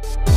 Bye.